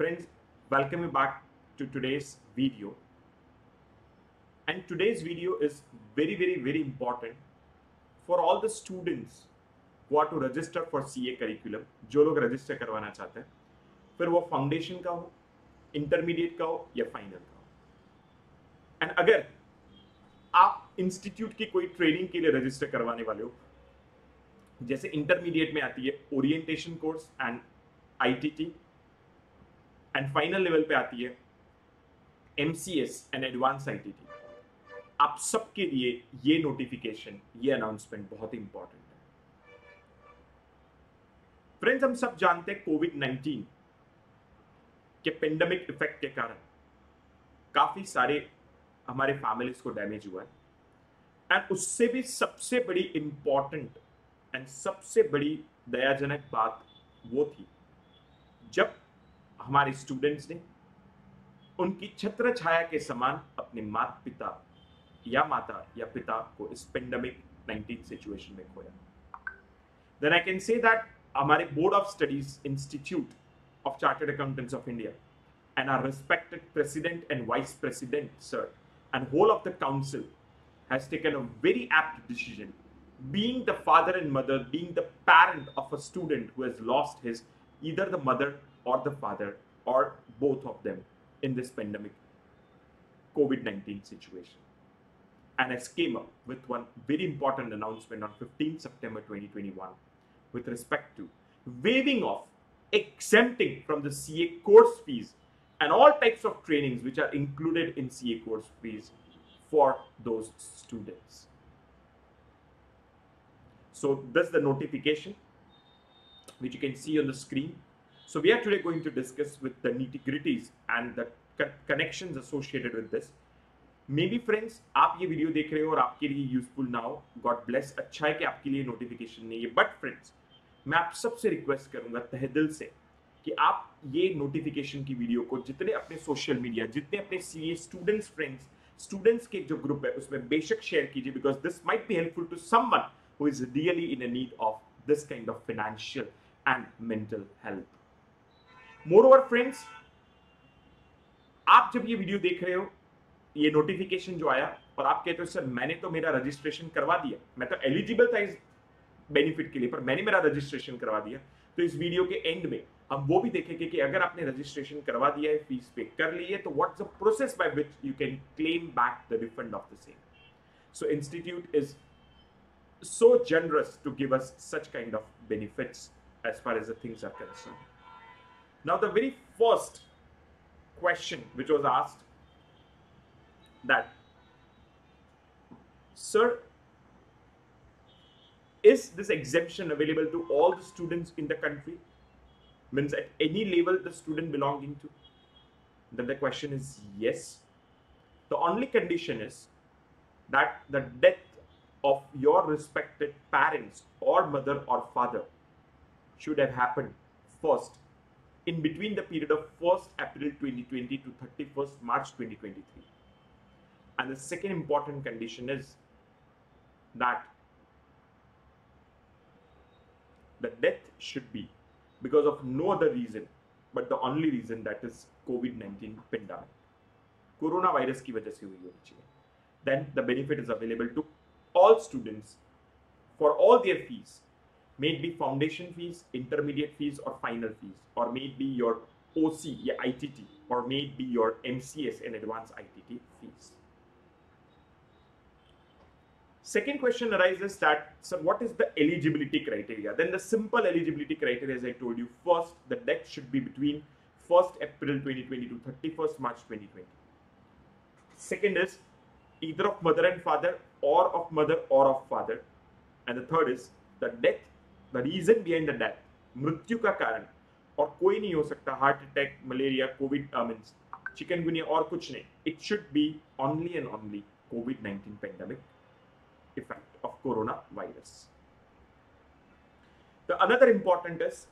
Friends, welcome you back to today's video. And today's video is very, very, very important for all the students who are to register for CA curriculum, जो लोग register करवाना चाहते हैं फिर वो foundation का हो intermediate का हो या फाइनल का हो एंड अगर आप इंस्टीट्यूट की कोई ट्रेनिंग के लिए रजिस्टर करवाने वाले हो जैसे इंटरमीडिएट में आती है orientation course and ITT and final level पे आती है M C S and advance I T T आप सबके लिए ये नोटिफिकेशन ये अनाउंसमेंट बहुत ही इंपॉर्टेंट है। फ्रेंड्स हम सब जानते हैं कोविड 19 के पेंडेमिक इफ़ेक्ट के कारण काफ़ी सारे हमारे फैमिलीज़ को डैमेज हुआ है। एंड उससे भी सबसे बड़ी इंपॉर्टेंट एंड सबसे बड़ी दयाजनक बात वो थी, जब हमारे स्टूडेंट्स ने उनकी छत्र छाया के समान अपने मात पिता या माता या पिता को इस पेंडेमिक 19 सिचुएशन में खोया। Then I can say that हमारे board of studies institute of chartered accountants of India and our respected president and vice president sir and whole of the council has taken a very apt decision being the father and mother being the parent of a student who lost his either the mother or the father or both of them in this pandemic covid-19 situation and has came up with one very important announcement on 15 september 2021 with respect to waiving off exempting from the ca course fees and all types of trainings which are included in CA course fees for those students. So this is the notification which you can see on the screen. So we are today going to discuss with the nitty gritties and the co- connections associated with this. Be friends आप ये video देख रहे हो और आपके लिए useful ना हो गॉड ब्लेस अच्छा है कि आपके लिए नोटिफिकेशन नहीं है. बट फ्रेंड्स मैं आप सबसे रिक्वेस्ट करूँगा तहे दिल से कि आप ये नोटिफिकेशन की वीडियो को जितने अपने सोशल मीडिया जितने अपने सीए स्टूडेंट्स फ्रेंड्स स्टूडेंट्स के जो ग्रुप है, उसमें बेशक शेयर कीजिए because this might be helpful to someone who is really in a need of this kind of financial and mental help moreover friends आप जब ये वीडियो देख रहे हो, ये नोटिफिकेशन जो आया और आप कहते हो, सर, मैंने तो मेरा रजिस्ट्रेशन करवा दिया। मैं तो एलिजिबल था इस बेनिफिट के लिए, पर मैंने मेरा रजिस्ट्रेशन करवा दिया। तो इस वीडियो के एंड में हम वो भी देखेंगे कि अगर आपने रजिस्ट्रेशन करवा दिया है फ़ीस पे कर ली है तो what's the process by which you can claim back the refund of the same so institute is so generous to give us such kind of benefits as far as the things are concerned. Now, the very first question which was asked that, sir, is this exemption available to all the students in the country? Means at any level the student belonging to? Then the question is yes. The only condition is that the death of your respected parents or mother or father should have happened first in between the period of 1st April 2020 to 31st March 2023. And the second important condition is that the death should be because of no other reason but the only reason that is COVID-19 pandemic. Coronavirus की वजह से हुई होनी चाहिए. Then the benefit is available to all students for all their fees, may it be foundation fees, intermediate fees, or final fees, or may it be your OC, your ITT, or may it be your MCS and advanced ITT fees. Second question arises that, sir, what is the eligibility criteria? Then the simple eligibility criteria, as I told you, first, the debt should be between 1st April 2020 to 31st March 2020. Second is either of mother and father or of mother or of father. And the third is the death, the reason behind the death मृत्यु का कारण, और कोई नहीं हो सकता heart attack malaria covid टर्मिन्स chikungunya और कुछ नहीं। It should be only and only covid nineteen pandemic effect of corona virus the another important is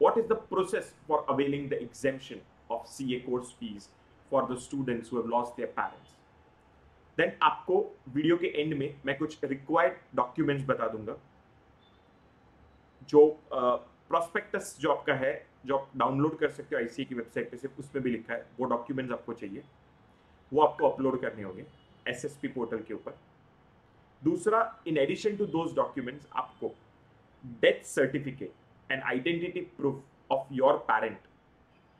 what is the process for availing the exemption of C A course fees for the students who have their parents then आपको video के end में मैं कुछ required documents बता दूँगा। जो prospectus जो आपका है, जो आप डाउनलोड कर सकते हो आईसीए की वेबसाइट पे से उसमें भी लिखा है, वो डॉक्यूमेंट्स आपको चाहिए। वो आपको अपलोड करने होंगे एसएसपी पोर्टल के ऊपर। दूसरा in addition to those documents आपको death certificate and identity proof of your parent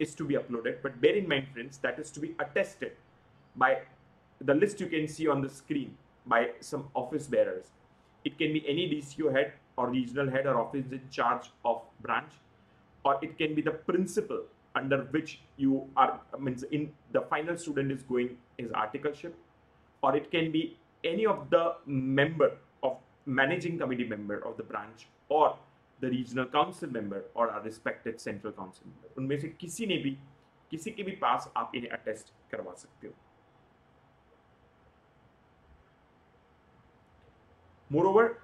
is is to be uploaded but bear in mind, friends, that is to be attested by the list you can see on the screen by some office bearers it can be any dco head or regional head or office in charge of branch or it can be the principal under which you are means in the final student is going his articleship or it can be any of the member of managing committee member of the branch or the regional council member और our respected central council member उनमें से किसी ने भी किसी के भी पास आप इन्हें अटेस्ट करवा सकते हो मोरोवर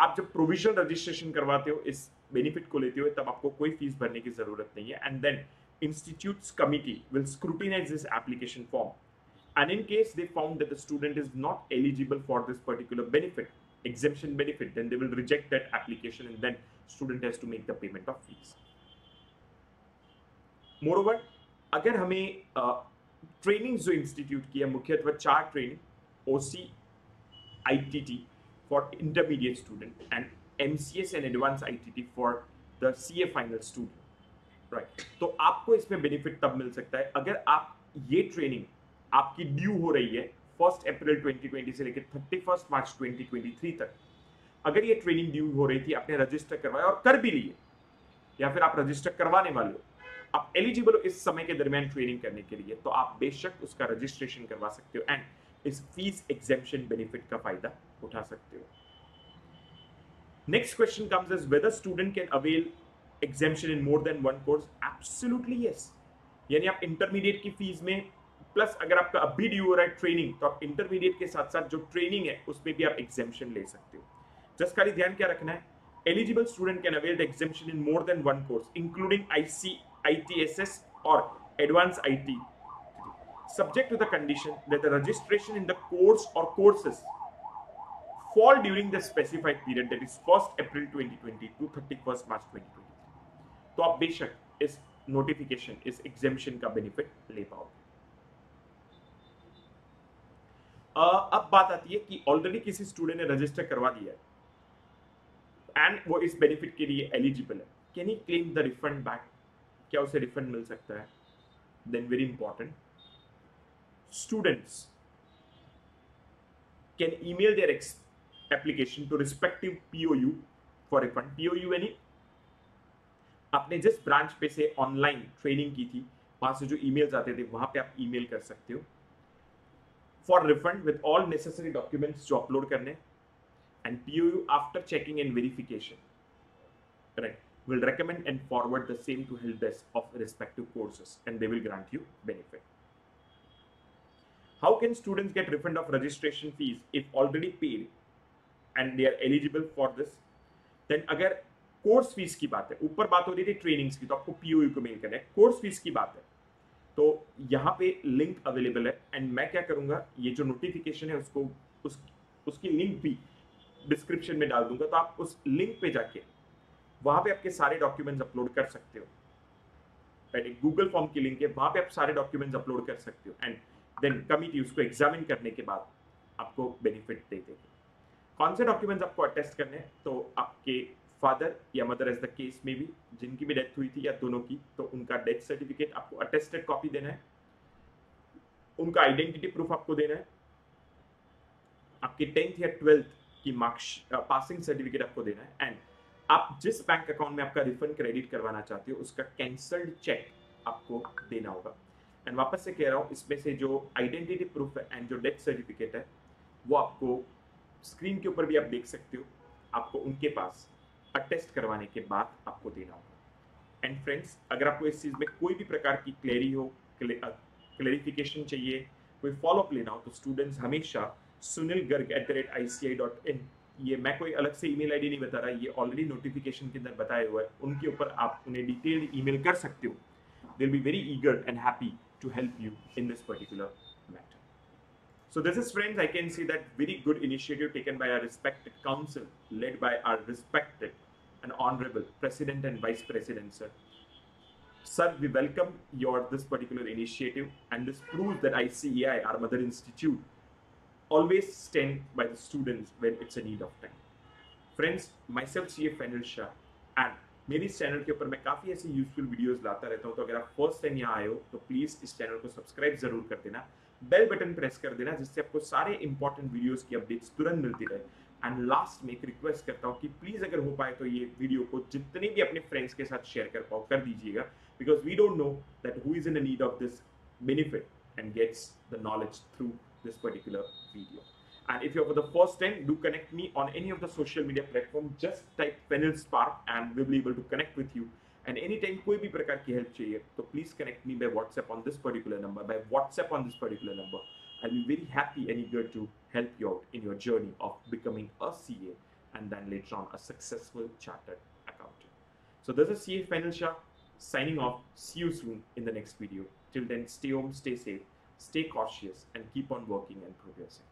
आप जब प्रोविजनल रजिस्ट्रेशन करवाते हो, इस बेनिफिट को लेते हो तब आपको कोई फ़ीस भरने की ज़रूरत नहीं है। And then institute committee will scrutinize this application form and in case they found that the student is not eligible for this particular benefit exemption benefit they will reject that application and then student has to make the payment of fees moreover अगर हमें training जो institute की है, मुख्यतः चार training O C I T T M C S and advance I T T for the C A final student right तो आपको इसमें बेनिफिट तब मिल सकता है अगर आप ये ट्रेनिंग आपकी ड्यू हो रही है फ़र्स्ट अप्रैल 2020 से लेकर थर्टी फ़र्स्ट मार्च 2023 तक। अगर ये ट्रेनिंग ड्यू हो रही थी, आपने रजिस्टर करवाया और कर भी लिए, या फिर आप रजिस्टर करवाने वाले हो, आप एलिजिबल हो इस समय के दरमियान ट्रेनिंग करने के लिए तो आप बेशक उसका रजिस्ट्रेशन करवा सकते हो। एंड इस फ़ीस एग्जेम्पन बेनिफिट का फ़ायदा उठा सकते हो। Next question comes is whether student can avail exemption in more than one course absolutely yes यानी आप इंटरमीडिएट की फ़ीस में प्लस अगर आपका अभी ड्यू हो रहा है ट्रेनिंग तो आप इंटरमीडिएट के साथ साथ जो ट्रेनिंग है उसमें भी आप एग्जेम्पन ले सकते हो। जस्ट खाली ध्यान क्या रखना है? Eligible student can avail the exemption in more than one course including IC, ITSS or advanced IT subject to the condition that the registration in the course or courses fall during the specified period, that is 1st April 2020 to 31st March 2023 तो आप बेशक इस notification इस एग्जेम्पन का benefit ले पाओगे। अब बात आती है कि ऑलरेडी किसी स्टूडेंट ने रजिस्टर करवा दिया है एंड वो इस बेनिफिट के लिए एलिजिबल है। Can he claim the refund back क्या उसे रिफंड मिल सकता है? Then very important students can email their application to respective POU for refund POU यानी आपने जिस ब्रांच पे से ऑनलाइन ट्रेनिंग की थी, वहाँ से जो ईमेल आते थे, वहाँ पे आप ईमेल कर सकते हो। For refund with all necessary documents जो अपलोड करने and POU after checking and verification right will recommend and forward the same to help desk of respective courses and they will grant you benefit how can students get refund of registration fees if already paid and they are eligible for this, then अगर course fees की बात है, ऊपर बात हो रही थी trainings की तो आपको पीओयू को मेल करना है। कोर्स फ़ीस की बात है तो यहाँ पे लिंक अवेलेबल है एंड मैं क्या करूँगा, ये जो नोटिफिकेशन है उसको, उस, उसकी लिंक भी डिस्क्रिप्शन में डाल दूँगा तो आप उस लिंक पे जाके वहाँ पे आपके सारे डॉक्यूमेंट्स अपलोड कर सकते हो। राइट गूगल फॉर्म की लिंक है, वहाँ पे आप सारे डॉक्यूमेंट्स अपलोड कर सकते हो एंड देन कमिटी उसको एग्जामिन करने के बाद आपको बेनिफिट दे देगी। कौन से डॉक्यूमेंट्स आपको अटेस्ट करने हैं? तो आपके फादर या मदर एज द केस में भी जिनकी भी डेथ हुई थी या दोनों की तो उनका डेथ सर्टिफिकेट आपको अटेस्टेड कॉपी देना है। उनका आइडेंटिटी प्रूफ आपको देना है। आपके टेंथ या ट्वेल्थ की मार्क्स पासिंग सर्टिफिकेट आपको देना है। एंड आप जिस बैंक अकाउंट में आपका रिफंड क्रेडिट करवाना चाहते हो, उसका कैंसल्ड चेक आपको देना होगा। एंड वापस से कह रहा हूँ, इसमें से जो आइडेंटिटी प्रूफ है एंड जो डेथ सर्टिफिकेट है, वो आपको स्क्रीन के ऊपर भी आप देख सकते हो, आपको उनके पास अटेस्ट करवाने के बाद आपको देना होगा। एंड फ्रेंड्स अगर आपको इस चीज़ में कोई भी प्रकार की क्लेरी हो क्लेरिफिकेशन चाहिए, कोई फॉलोअप लेना हो तो स्टूडेंट्स हमेशा Sunil Garg at the rate I C I dot in ये मैं कोई अलग से ईमेल आईडी नहीं बता रहा, ये ऑलरेडी नोटिफिकेशन के अंदर बताया हुआ है। उनके ऊपर आप उन्हें डिटेल्ड ईमेल कर सकते हो। They be very eager and happy to help you in this particular matter So this is friends, I can see that very good initiative taken by our respected council led by our respected and Honorable President and Vice President, sir. Sir, we welcome your this particular initiative and this proves that ICEI, our mother institute, always stand by the students when it's a need of time. Friends, myself CA Fenil Shah and मेरी इस channel के ऊपर मैं काफ़ी ऐसी useful videos लाता रहता हूँ तो अगर आप फर्स्ट टाइम यहाँ आए हो तो प्लीज़ इस चैनल को सब्सक्राइब जरूर कर देना बेल बटन प्रेस कर देना जिससे आपको सारे इंपॉर्टेंट वीडियोस की अपडेट्स तुरंत मिलती रहे एंड लास्ट में एक रिक्वेस्ट करता हूँ कि प्लीज़ अगर हो पाए तो ये वीडियो को जितने भी अपने फ्रेंड्स के साथ शेयर कर पाओ कर दीजिएगा because we don't know that who is in need of this benefit and gets the knowledge through this particular video And if you're for the first time, do connect me on any of the social media platform. Just type Fennel Spark and we'll be able to connect with you. And anytime कोई भी प्रकार की help चाहिए तो please connect me by WhatsApp on this particular number. By WhatsApp on this particular number. I'll be very happy and eager to help you out in your journey of becoming a CA and then later on a successful chartered accountant. So this is CA Fennel Shah signing off. See you soon in the next video. Till then, stay home, stay safe, stay cautious, and keep on working and progressing.